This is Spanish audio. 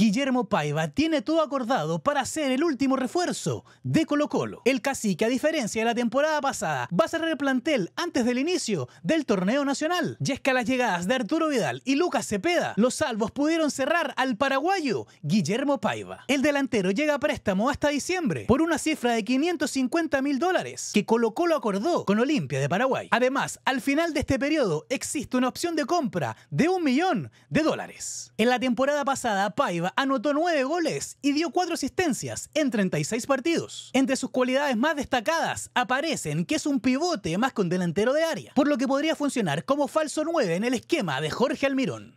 Guillermo Paiva tiene todo acordado para ser el último refuerzo de Colo Colo. El cacique, a diferencia de la temporada pasada, va a cerrar el plantel antes del inicio del torneo nacional. Y es que a las llegadas de Arturo Vidal y Lucas Cepeda, los salvos pudieron cerrar al paraguayo Guillermo Paiva. El delantero llega a préstamo hasta diciembre por una cifra de 550 mil dólares que Colo Colo acordó con Olimpia de Paraguay. Además, al final de este periodo existe una opción de compra de un millón de dólares. En la temporada pasada, Paiva anotó 9 goles y dio 4 asistencias en 36 partidos. Entre sus cualidades más destacadas aparecen que es un pivote más que un delantero de área, por lo que podría funcionar como falso 9 en el esquema de Jorge Almirón.